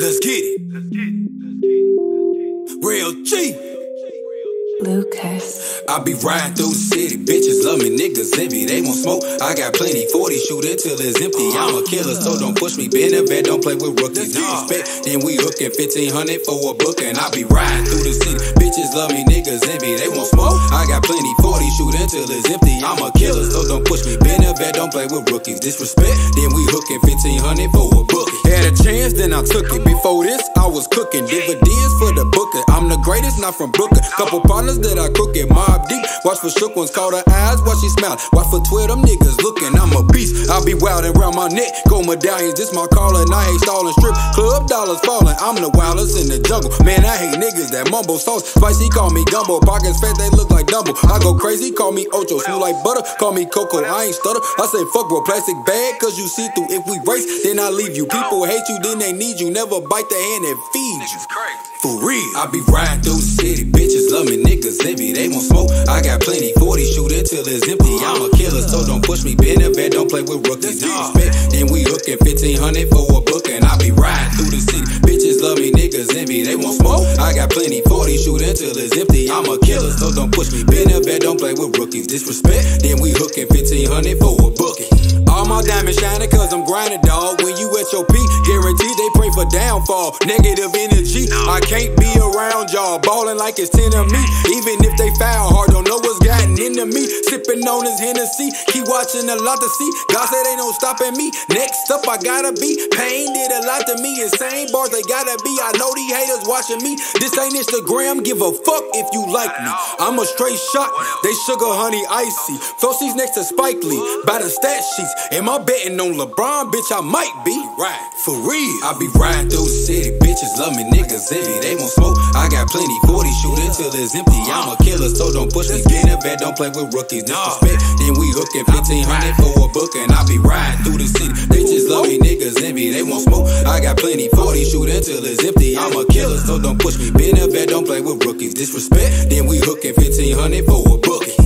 Let's get it. Rell G. Lucas. I be riding through the city, bitches love me, niggas envy. They want smoke, I got plenty. 40 shoot until it's empty. I'm a killer, so don't push me. Been a vet, don't play with rookies. Disrespect, then we hooking 1500 for a book, and I be riding through the city. Bitches love me, niggas envy. They want smoke, I got plenty. Empty. I'm a killer, so don't push me. Been a vet, don't play with rookies. Disrespect, then we hooking 1500 for a book. Had a chance, then I took it. Before this, I was cooking dividends for the booker. I'm the greatest, not from Brooklyn. Couple partners that I cook it, Mobb Deep. Watch for shook ones, call her eyes, watch she smile. Watch for Twitter, them niggas looking, I'm a beast. I be wildin' round my neck, gold medallions, this my calling. I ain't stalling, strip club dollars falling. I'm the wildest in the jungle. Man, I hate niggas that mumble sauce. Spicy, call me gumbo. Pockets fat, they look like Dumbo. I go crazy, call me Ocho. Smooth like butter, call me Coco. I ain't stutter. I say fuck bro, plastic bag, cause you see through. If we race, then I leave you. People hate you, then they need you. Never bite the hand that feeds you. For real, I be riding through the city, bitches love me, niggas envy. They want smoke, I got plenty. 40 shoot until it's empty. I'm a killer, so don't push me. Been a vet, don't play with rookies. Disrespect, then we hooking 1500 for a book, and I be riding through the city. Bitches niggas. They want smoke, I got plenty. 40 shoot until it's empty. I'm a killer, so don't push me. Been a vet, don't play with rookies. Disrespect, then we hooking 1500 for a bookie. All my diamonds shining cause I'm grinding, dog. When you at your peak, guaranteed they pray for downfall. Negative energy, I can't be around y'all. Ballin' like it's 10 of me. Even if they foul hard, don't know what's gotten into me. Sipping on his Hennessy, keep watching a lot to see. God said ain't no stopping me. Next up, I gotta be. Pain did a lot to me. Insane bars, they gotta be. I know these haters watching me. This ain't Instagram, give a fuck if you like me. I'm a straight shot, they sugar honey icy. Flossies next to Spike Lee, by the stat sheets. Am I betting on LeBron, bitch? I might be. Right, for real. I be riding through the city, bitches love me, niggas envy. They want smoke, got plenty. 40 shoot until it's empty. I'm a killer, so don't push me. Been a bed, don't play with rookies. Disrespect, then we hooking 1500 for a book, and I be riding through the city. Bitches love me, niggas envy. They want smoke, I got plenty. 40 shoot until it's empty. I'm a killer, so don't push me. Been in bed, don't play with rookies. Disrespect, then we hooking 1500 for a bookie.